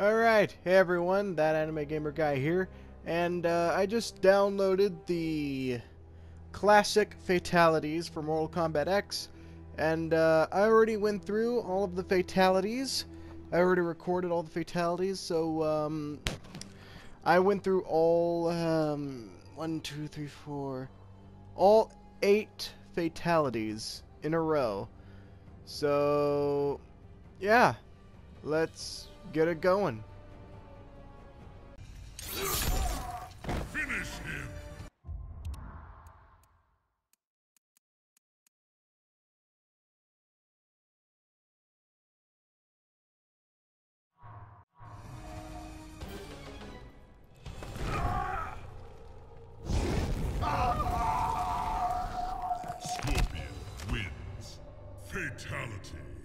Alright, hey everyone, that anime gamer guy here, and uh, I just downloaded the classic fatalities for Mortal Kombat X, and uh, I already went through all of the fatalities. I already recorded all the fatalities, so um, I went through all um, one, two, three, four, all eight fatalities in a row. So, yeah, let's get it going. Fatality.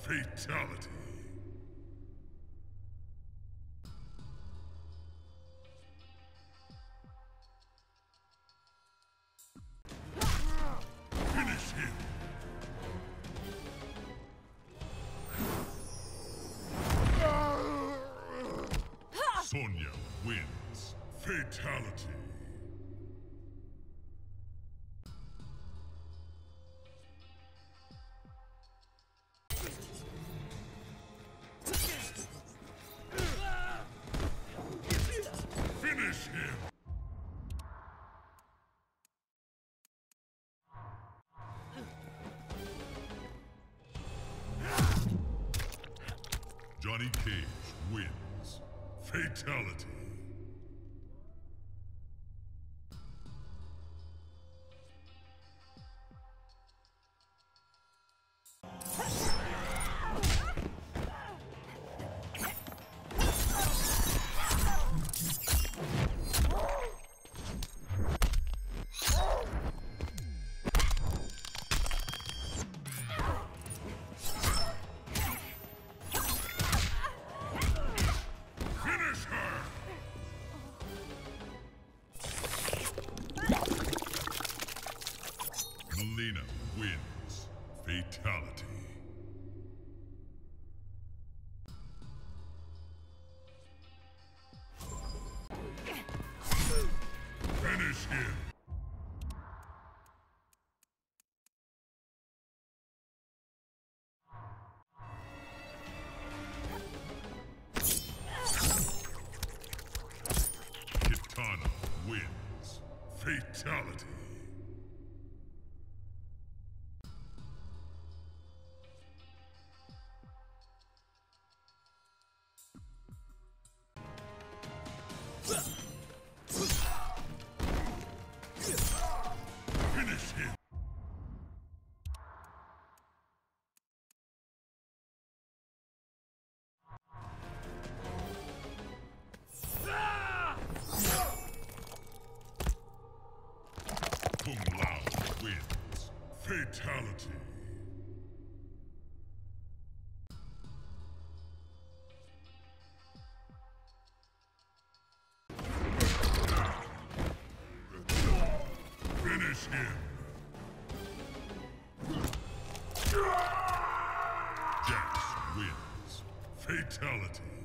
Fatality. Finish him. Sonya wins. Fatality. Johnny Cage wins. Fatality. Mileena wins. Fatality. Finish him. Kitana wins. Fatality. Fatality. Finish him. Jax wins. Fatality.